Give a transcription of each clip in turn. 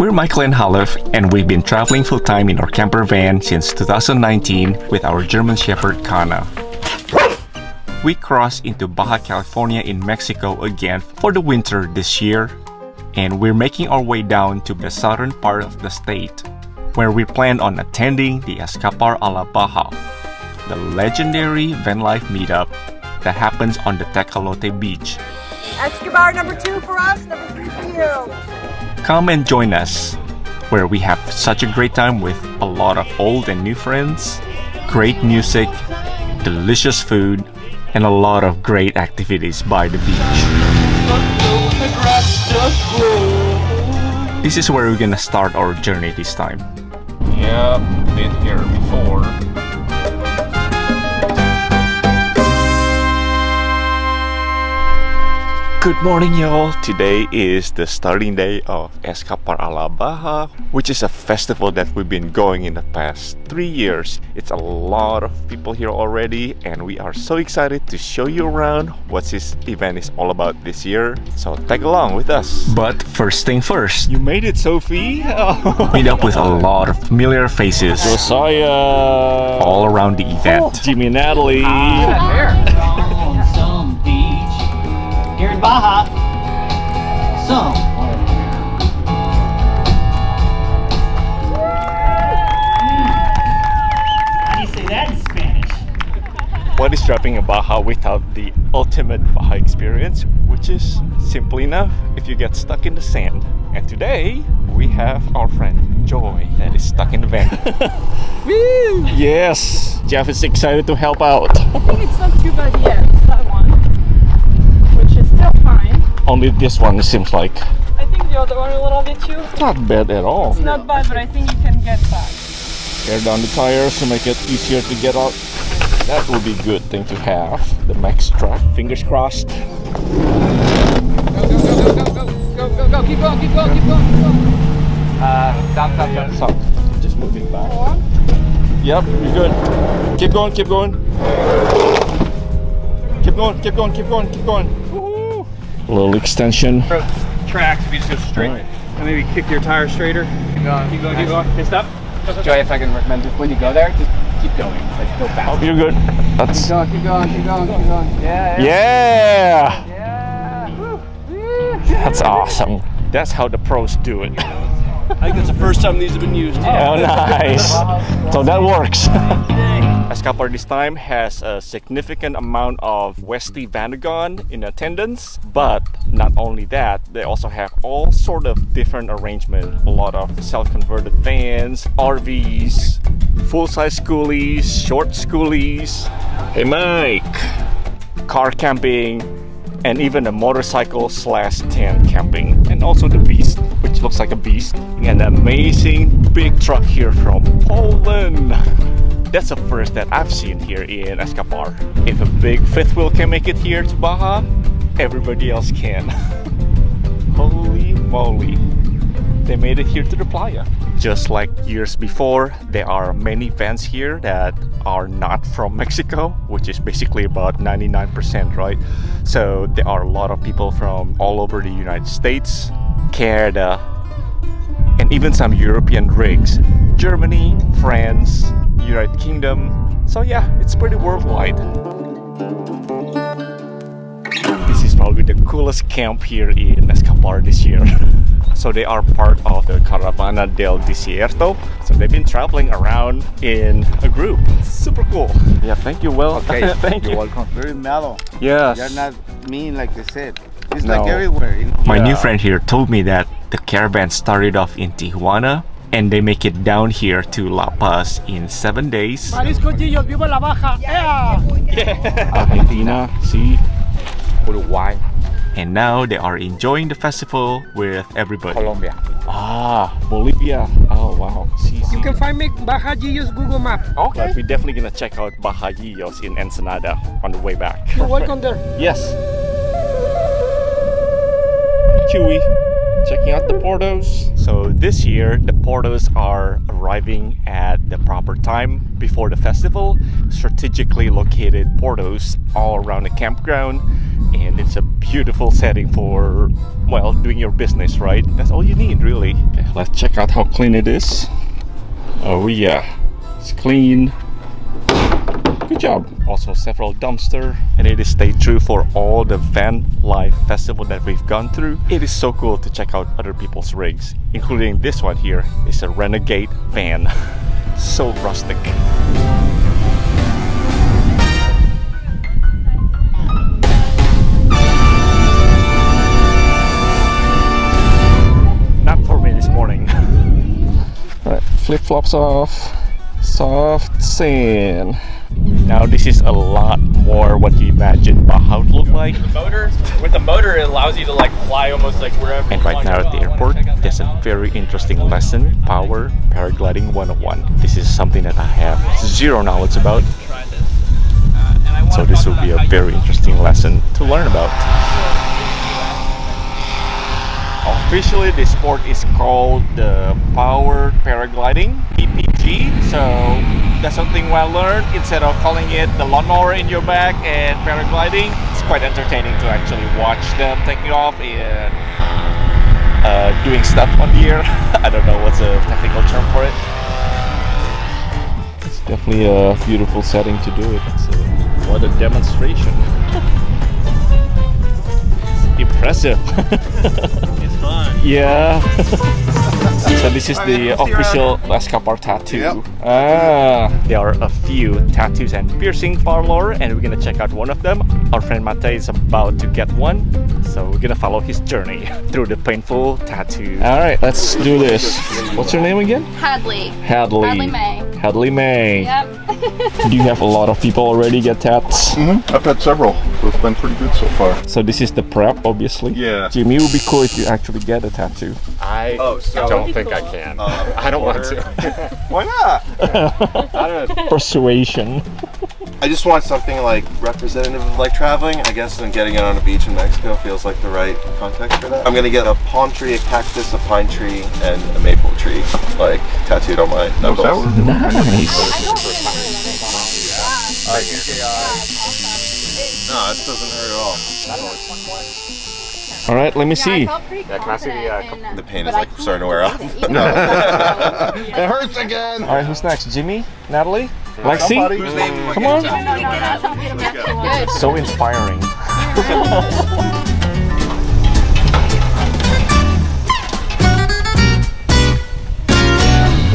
We're Michael and Halef, and we've been traveling full time in our camper van since 2019 with our German Shepherd Kana. We crossed into Baja California in Mexico again for the winter this year, and we're making our way down to the southern part of the state, where we plan on attending the Escapar a la Baja, the legendary van life meetup that happens on the Tecolote beach. Escapar number two for us, number three for you. Come and join us, where we have such a great time with a lot of old and new friends, great music, delicious food, and a lot of great activities by the beach. This is where we're gonna start our journey this time. Yeah, been here before. Good morning, y'all. Today is the starting day of Escapar a la Baja, which is a festival that we've been going in the past three years. It's a lot of people here already, and we are so excited to show you around what this event is all about this year. So tag along with us. But first thing first, You made it, Sophie! meet up with a lot of familiar faces Josiah! all around the event. Jimmy and Natalie! Ah, on Baja. Some. How do you say that in Spanish? What is dropping a Baja without the ultimate Baja experience, which is simply enough if you get stuck in the sand. And today we have our friend Joy that is stuck in the van. Yes! Jeff is excited to help out. I think it's not too bad yet, that one. Which is still fine. Only this one seems like I think the other one a little bit too. not bad at all. It's not bad, but I think you can get back. Tear down the tires to make it easier to get out. That would be a good thing to have. The max track, fingers crossed. Go, go, go, go, go, go, go, go, keep going, keep going, keep going, keep going. Uh, stop, stop, stop. So, just moving back. Yep, you're good. Keep going, keep going. Keep going, keep going, keep going, keep going. Woohoo. A little extension. Tracks, if you just go straight. And maybe kick your tire straighter. Keep going, keep going, keep going. Okay, stop. Joy, if I can recommend, just when you go there, just keep going. Like go fast. Hope you're good. That's Keep going, keep going, keep going, keep going. Yeah, yeah. yeah. That's awesome. That's how the pros do it. I think that's the first time these have been used. Oh, nice. So that works. Escapar this time has a significant amount of Westy Vanagon in attendance, but not only that, they also have all sort of different arrangement. A lot of self-converted vans, RVs, full-size schoolies, short schoolies. Hey Mike! Car camping, and even a motorcycle slash tent camping and also the beast which looks like a beast an amazing big truck here from poland that's a first that i've seen here in escapar if a big fifth wheel can make it here to baja everybody else can holy moly they made it here to the playa. Just like years before, there are many vans here that are not from Mexico, which is basically about 99%, right? So there are a lot of people from all over the United States, Canada, and even some European rigs. Germany, France, United Kingdom. So yeah, it's pretty worldwide. This is probably the coolest camp here in Escapar this year. so they are part of the Caravana del Desierto. So they've been traveling around in a group. Super cool. Yeah, thank you. Well, Okay, thank you're you. welcome. Very mellow. Yes. You're not mean like they said. It's No. like everywhere. You know? My new friend here told me that the caravan started off in Tijuana and they make it down here to La Paz in seven days. Marisco viva la baja! Yeah. Argentina, see, Uruguay, And now they are enjoying the festival with everybody. Colombia. ah, Bolivia. Oh wow, see, see. You can find me Baja Gillo's Google Map. Okay. But we're definitely gonna check out Bajadillos in Ensenada on the way back. You're welcome there. Yes. Chewy. Checking out the Portos. So this year, the Portos are arriving at the proper time before the festival. Strategically located Portos all around the campground. and it's a beautiful setting for, well, doing your business, right? That's all you need, really. Okay, let's check out how clean it is. Oh yeah, it's clean. Good job. Also several dumpster and it is stay true for all the van life festival that we've gone through. It is so cool to check out other people's rigs, including this one here is a Renegade van. so rustic. Not for me this morning. Alright, flip flops off. Soft sand. Now this is a lot more what you imagine would look like. motor with the motor it allows you to like fly almost like wherever And right now at the airport, there's a very interesting lesson, Power Paragliding 101. This is something that I have zero knowledge about, uh, so this will be a very interesting lesson to learn about. Officially, this sport is called the Power Paragliding, PPG, so that's something well learned. Instead of calling it the lawnmower in your back and paragliding, it's quite entertaining to actually watch them taking off and uh, doing stuff on the air. I don't know what's a technical term for it. It's definitely a beautiful setting to do it. So, what a demonstration! Impressive. It's fun. Yeah. so this is the official Escapar tattoo. Yep. Ah, there are a few tattoos and piercing parlor, and we're gonna check out one of them. Our friend Matai is about to get one, so we're gonna follow his journey through the painful tattoo. All right, let's do this. What's your name again? Hadley. Hadley. Hadley May. Hadley May. Yep. Do you have a lot of people already get tats? Mm-hmm. I've had several. So it's been pretty good so far. So this is the prep, obviously. Yeah. Jimmy, it would be cool if you actually get a tattoo. I don't think I can. I don't want to. Why not? I don't know. Persuasion. I just want something like representative of like traveling, I guess, and getting it on a beach in Mexico feels like the right context for that. I'm gonna get a palm tree, a cactus, a pine tree, and a maple tree, like tattooed on my Was that knuckles. what- Nice. No, this doesn't hurt at all. All right, let me see. I felt Yeah, can I see the, uh, in, The pain is like starting to wear off. eat it. It hurts again. All right, who's next? Jimmy, Natalie, Lexi. Somebody. Come on. Good. So inspiring.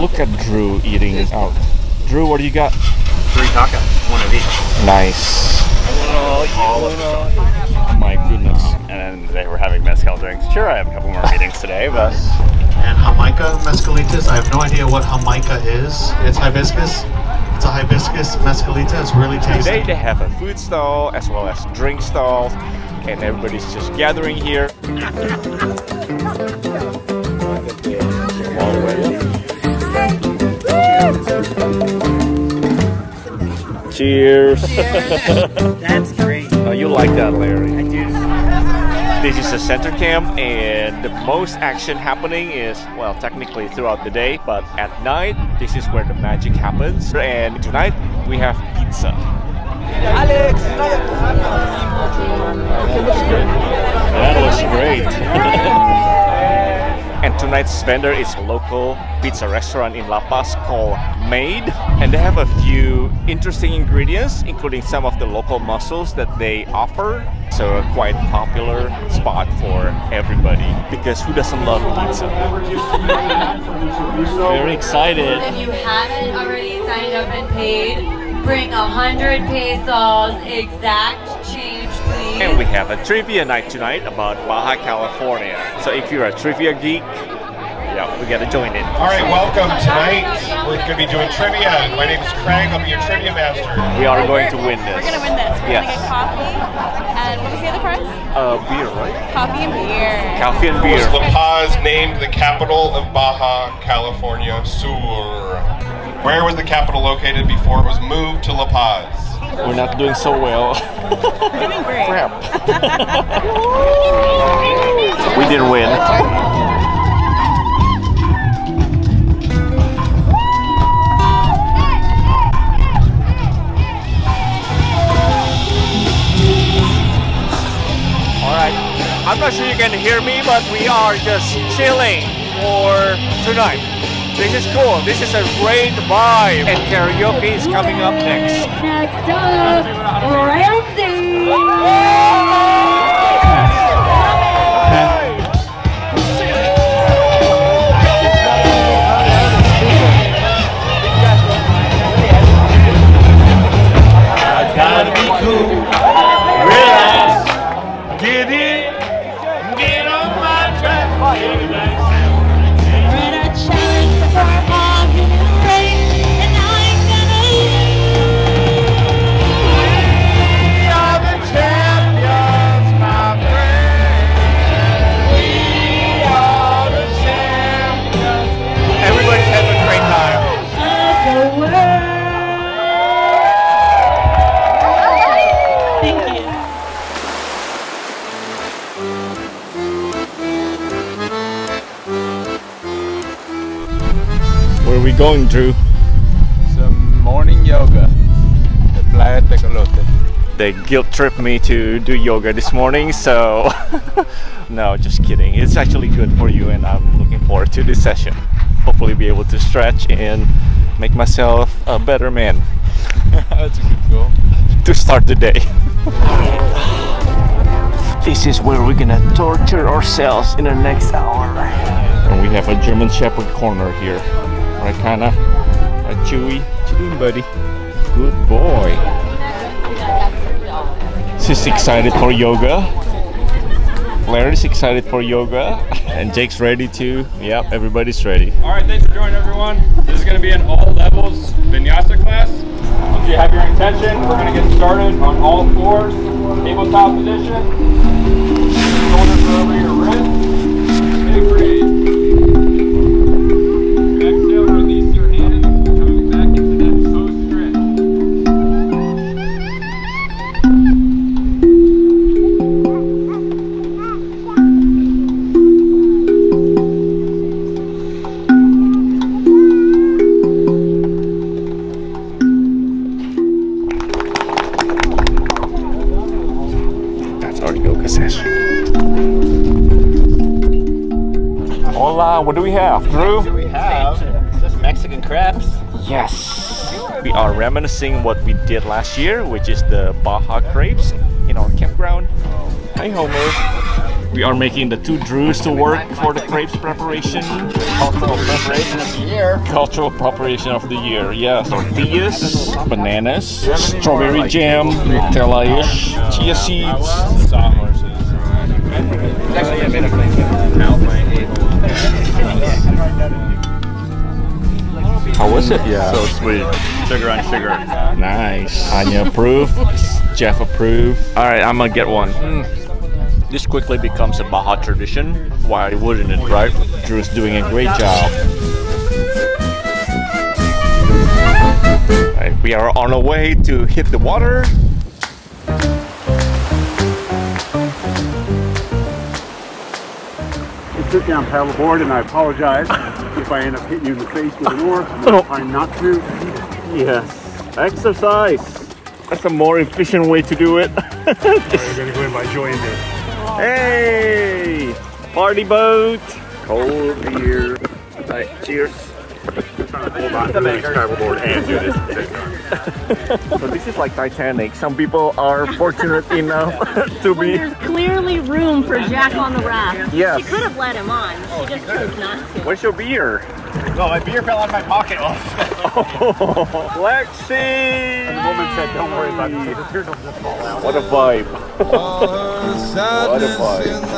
Look at Drew eating out. Drew, what do you got? Three tacos, one of each. Nice. Oh my goodness. And they were having mezcal drinks. Sure, I have a couple more meetings today, but and Jamaica mescalitas. I have no idea what Jamaica is. It's hibiscus. It's a hibiscus mescalita. It's really tasty. Today they have a food stall as well as drink stalls and everybody's just gathering here. Cheers. That's great. Oh, you like that, Larry? I do. This is a center camp, and the most action happening is, well, technically throughout the day, but at night, this is where the magic happens. And tonight, we have pizza. Alex! That was great. and tonight's vendor is a local pizza restaurant in La Paz called Made. And they have a few interesting ingredients, including some of the local mussels that they offer. So a quite popular spot for everybody because who doesn't love pizza? Very excited. If you haven't already signed up and paid, bring a hundred pesos exact change, please. And we have a trivia night tonight about Baja California. So if you're a trivia geek, yeah, we gotta join in. All right, welcome. Tonight we're going to be doing trivia. My name is Craig. I'll be your trivia master. We are going to win this. We're gonna win this. We're Yes. gonna get coffee. And what was the other prize? Uh, beer, right? Coffee and beer. Coffee and beer. Was beer. La Paz named the capital of Baja California Sur? Where was the capital located before it was moved to La Paz? We're not doing so well. We're doing great. Crap. we didn't win. Alright, I'm not sure you can hear me, but we are just chilling for tonight. This is cool. This is a great vibe. And karaoke is coming up next. Next up, Ramsey. Going, Drew? Some morning yoga at Playa Tecolote. They guilt tripped me to do yoga this morning, so no, just kidding. It's actually good for you, and I'm looking forward to this session. Hopefully, be able to stretch and make myself a better man That's a good goal. to start the day. This is where we're gonna torture ourselves in the next hour. And we have a German Shepherd corner here. Right. Right, Chewy. What you doing, buddy? Good boy. She's excited for yoga. Larry's excited for yoga. And Jake's ready too. Yep, everybody's ready. All right, thanks for joining everyone. This is going to be an all levels vinyasa class. Once you have your intention, we're going to get started on all fours, tabletop position. Shoulders over your Hola, what do we have, Drew? What do we have just Mexican crepes. Yes. We are reminiscing what we did last year, which is the Baja crepes in our campground. Hi, Homer. We are making the two Drews to work for the crepes preparation. Cultural preparation of the year. Cultural preparation of the year. Yes. Tortillas, bananas, strawberry jam, Nutella-ish, chia seeds. How was it? Yeah. So sweet. Sugar on sugar. Nice. Anya approved. Jeff approved. All right, I'm gonna get one. Hmm. This quickly becomes a Baja tradition. Why wouldn't it, right? Drew's doing a great job. All right, we are on our way to hit the water. Sit down paddleboard, and I apologize if I end up hitting you in the face with an oar. I'm gonna not to. Yes. Exercise. That's a more efficient way to do it. We're gonna go in by. Hey! Party boat! Cold beer. Right, cheers. Hold on to this paddleboard and do this at the same time. so this is like Titanic. Some people are fortunate enough to When be. there's clearly room for Jack on the raft. Yes. She could have let him on. She oh, just chose not to. Where's your beer? No, my beer fell out of my pocket. Oh, Lexi! And the woman said, "Don't worry about it. The beer will just fall out." What a vibe! what a vibe.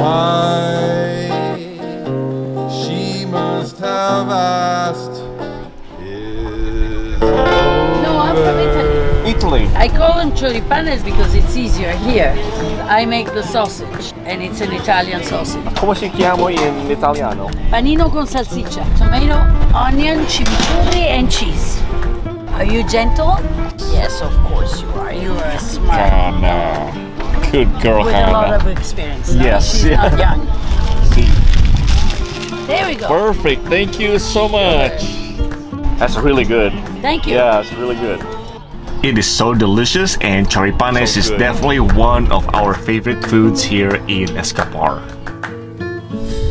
Why she must have asked is No, I'm from Italy. Italy. I call them choripanes because it's easier here. I make the sausage, and it's an Italian sausage. Come si chiamo in italiano? Panino con salsiccia, tomato, onion, chimichurri, and cheese. Are you gentle? Yes, of course you are. You are smart. Hannah. Good girl, With a lot Hannah. of experience. No, Yes, she's yeah. not young. There we go. Perfect. Thank you so much. That's really good. Thank you. Yeah, it's really good. It is so delicious and choripanes So is definitely one of our favorite foods here in Escapar.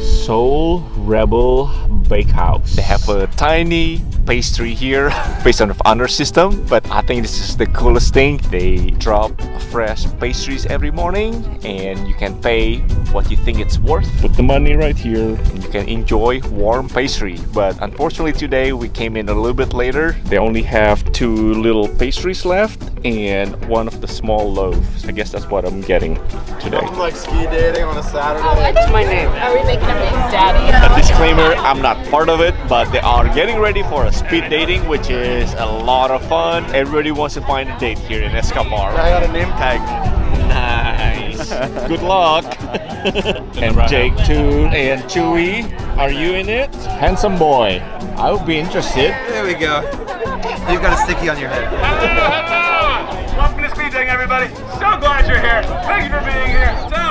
Soul Rebel Bakehouse. They have a tiny pastry here based on the honor system, but I think this is the coolest thing. They drop fresh pastries every morning and you can pay what you think it's worth. Put the money right here and you can enjoy warm pastry. But unfortunately today we came in a little bit later. They only have two little pastries left and one of the small loaves. I guess that's what I'm getting today. I'm like ski dating on a Saturday. Oh, What's my name? Are we making him name Daddy? A disclaimer, I'm not part of it, but they are getting ready for a speed dating, which is a lot of fun. Everybody wants to find a date here in Escapar. I got a name tag. Nice. Good luck. and Jake too. And Chewy, are you in it? Handsome boy. I would be interested. There we go. You've got a sticky on your head. Hello, hello. Welcome to Speed Dating, everybody. So glad you're here. Thank you for being here. So, we will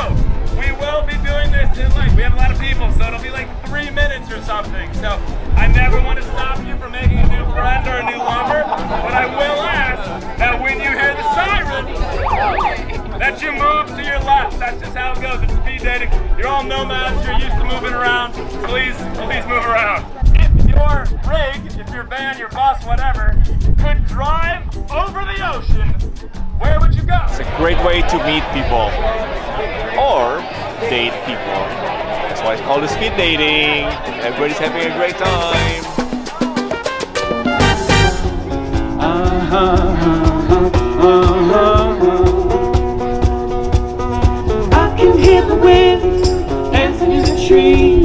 we have a lot of people, so it'll be like three minutes or something. So, I never want to stop you from making a new friend or a new lover, but I will ask that when you hear the siren, that you move to your left. That's just how it goes. It's speed dating. You're all nomads. You're used to moving around. Please, please move around. If your rig, if your van, your bus, whatever, could drive over the ocean, where would you go? It's a great way to meet people or date people. That's why it's called a speed dating. Everybody's having a great time. I can hear the wind dancing in the trees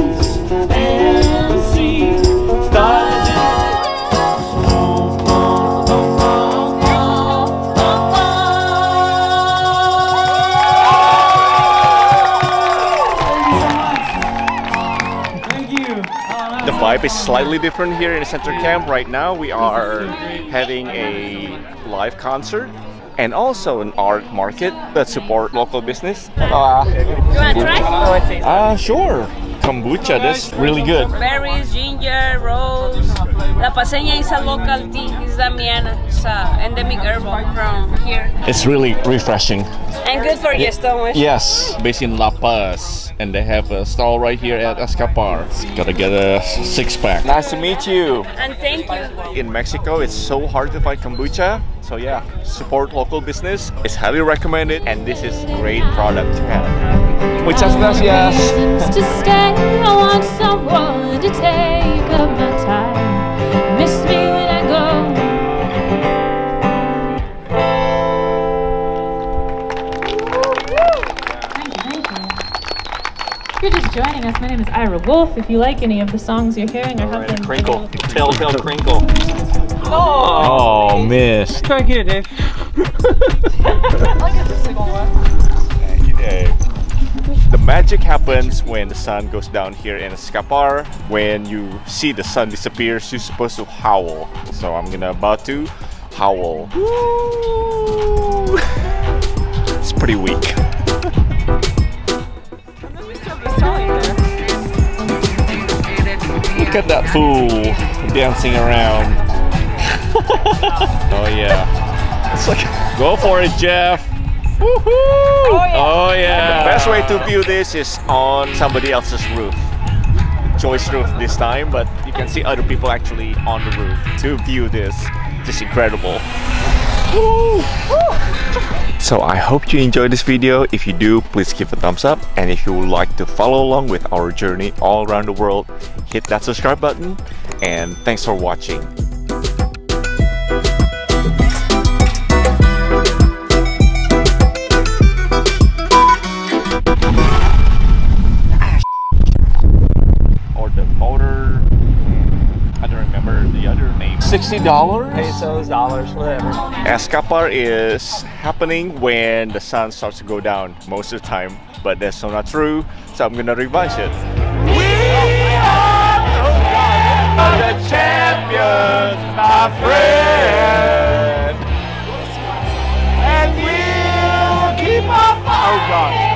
Is slightly different here in the center camp. Right now, we are having a live concert and also an art market that support local business. Uh, You wanna try? uh, sure. Kombucha, that's really good. Berries, ginger, rose. La paseña is a local tea. It's Damiana. It's a endemic herbal from here. It's really refreshing. And good for your stomach. Yes, based in La Paz, and they have a stall right here at Escapar. Gotta get a six pack. Nice to meet you. And thank you. In Mexico, it's so hard to find kombucha. So yeah, support local business. It's highly recommended, and this is great product to have. Muchas gracias. to stay. I want someone to take up my time. Miss me you're just joining us, my name is Ira Wolf. If you like any of the songs you're hearing or have been Crinkle. Telltale crinkle. Oh, Oh, miss. Try and get it, Dave. I'll get the single one. Thank you, Dave. The magic happens when the sun goes down here in Escapar. When you see the sun disappears, you're supposed to howl. So I'm gonna about to howl. Woo! It's pretty weak. Look at that fool dancing around. oh yeah. It's like go for it, Jeff. Woohoo! Oh yeah. Oh yeah. The best way to view this is on somebody else's roof. Joy's roof this time, but you can see other people actually on the roof to view this. Just incredible. So I hope you enjoyed this video. If you do, please give a thumbs up. And if you would like to follow along with our journey all around the world, hit that subscribe button. And thanks for watching. The other name. $60? Pesos, dollars, whatever. Escapar is happening when the sun starts to go down most of the time, but that's so not true, so I'm gonna revise it. We are the champions, my friend, and we'll keep on. Oh God!